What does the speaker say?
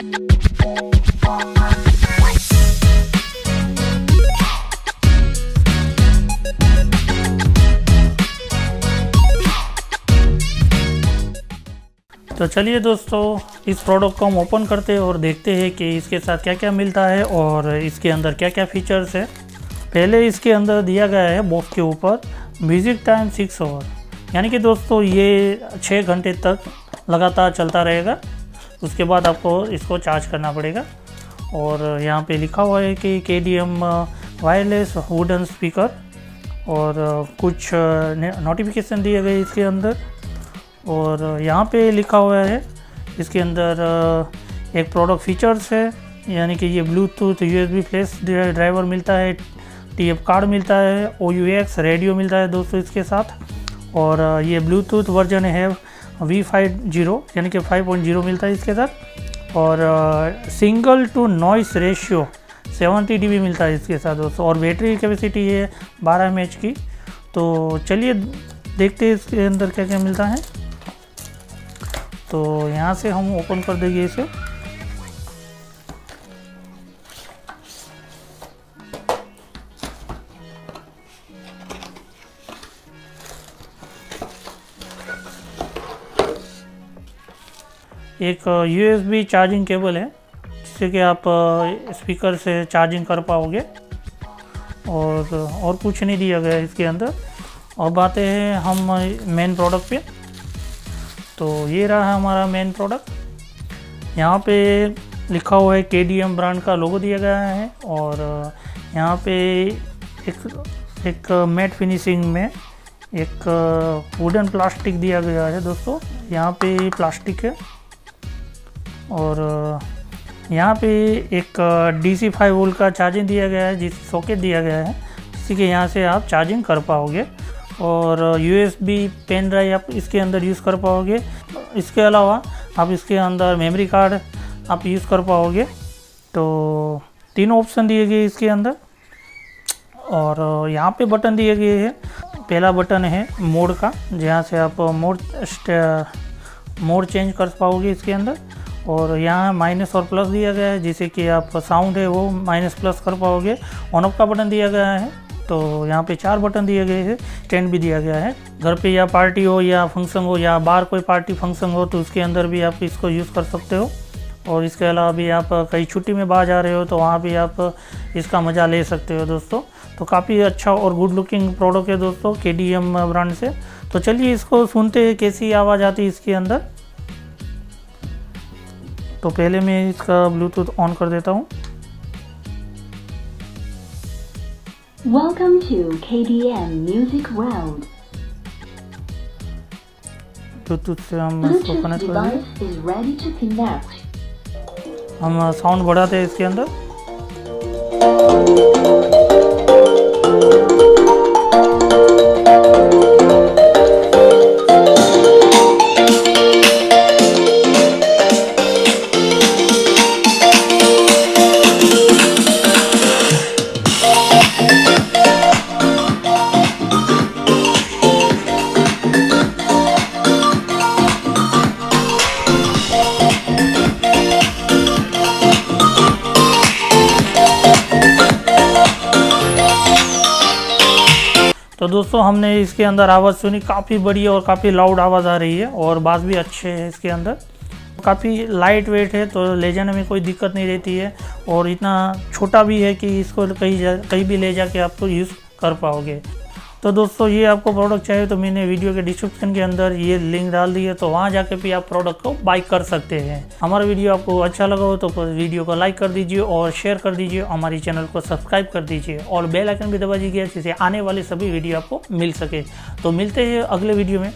तो चलिए दोस्तों, इस प्रोडक्ट को हम ओपन करते हैं और देखते हैं कि इसके साथ क्या क्या मिलता है और इसके अंदर क्या क्या फीचर्स है। पहले इसके अंदर दिया गया है बॉक्स के ऊपर म्यूज़िक टाइम सिक्स आवर यानी कि दोस्तों, ये छः घंटे तक लगातार चलता रहेगा। उसके बाद आपको इसको चार्ज करना पड़ेगा। और यहाँ पे लिखा हुआ है कि K D M wireless wooden speaker और कुछ नोटिफिकेशन दिए गए इसके अंदर। और यहाँ पे लिखा हुआ है, इसके अंदर एक प्रोडक्ट फीचर्स है, यानी कि ये Bluetooth U S B flash driver मिलता है टी एफ़ कार्ड मिलता है ओ यू एक्स रेडियो मिलता है दोस्तों इसके साथ। और ये ब्लूटूथ वर्जन है वी फाइव ज़ीरो यानी कि फाइव पॉइंट ज़ीरो मिलता है इसके साथ। और single to noise ratio seventy D मिलता है इसके साथ दोस्तों। और बैटरी कैपेसिटी है बारह एम की। तो चलिए देखते हैं इसके अंदर क्या क्या मिलता है। तो यहाँ से हम ओपन कर देंगे इसे। एक यूएसबी चार्जिंग केबल है, जिससे कि आप स्पीकर से चार्जिंग कर पाओगे। और और कुछ नहीं दिया गया इसके अंदर। और बातें हैं हम मेन प्रोडक्ट पे। तो ये रहा हमारा मेन प्रोडक्ट यहाँ पे लिखा हुआ है के ब्रांड का लोगो दिया गया है। और यहाँ पे एक एक मैट फिनिशिंग में एक वुडन प्लास्टिक दिया गया है दोस्तों। यहाँ पे प्लास्टिक है। और यहाँ पे एक डी सी फाइव वोल्ट का चार्जिंग दिया गया है, जिस सॉकेट दिया गया है, जिससे कि यहाँ से आप चार्जिंग कर पाओगे। और यूएसबी पेन ड्राइव आप इसके अंदर यूज़ कर पाओगे। इसके अलावा आप इसके अंदर मेमोरी कार्ड आप यूज़ कर पाओगे। तो तीन ऑप्शन दिए गए इसके अंदर। और यहाँ पे बटन दिए गए हैं। पहला बटन है मोड का, जहाँ से आप मोड मोड चेंज कर पाओगे इसके अंदर। और यहाँ माइनस और प्लस दिया गया है, जिसे कि आप साउंड है, वो माइनस प्लस कर पाओगे। ऑन ऑफ़ का बटन दिया गया है तो यहाँ पे चार बटन दिए गए हैं स्टैंड भी दिया गया है। घर पे या पार्टी हो या फ़ंक्शन हो या बाहर कोई पार्टी, फ़ंक्शन हो तो उसके अंदर भी आप इसको यूज़ कर सकते हो। और इसके अलावा भी आप कहीं छुट्टी में बाहर जा रहे हो तो वहाँ भी आप इसका मज़ा ले सकते हो दोस्तों। तो काफ़ी अच्छा और गुड लुकिंग प्रोडक्ट है दोस्तों के ब्रांड से। तो चलिए इसको सुनते हैं, कैसी आवाज़ आती है इसके अंदर। तो पहले मैं इसका ब्लूटूथ ऑन कर देता हूँ। ब्लूटूथ से हम इसको कनेक्ट कर हम साउंड बढ़ाते हैं इसके अंदर। दोस्तों, हमने इसके अंदर आवाज़ सुनी, काफ़ी बड़ी और काफ़ी लाउड आवाज़ आ रही है और बास भी अच्छे है इसके अंदर। काफ़ी लाइट वेट है तो ले जाने में कोई दिक्कत नहीं रहती है और इतना छोटा भी है कि इसको कहीं जा, कहीं भी ले जाके आपको यूज़ कर पाओगे। तो दोस्तों, ये आपको प्रोडक्ट चाहिए तो मैंने वीडियो के डिस्क्रिप्शन के अंदर ये लिंक डाल दी है तो वहाँ जाके भी आप प्रोडक्ट को बाई कर सकते हैं। हमारा वीडियो आपको अच्छा लगा हो तो वीडियो को लाइक कर दीजिए और शेयर कर दीजिए, हमारे चैनल को सब्सक्राइब कर दीजिए और बेलाइकन भी दबा दीजिए, जिससे आने वाले सभी वीडियो आपको मिल सके। तो मिलते हैं अगले वीडियो में।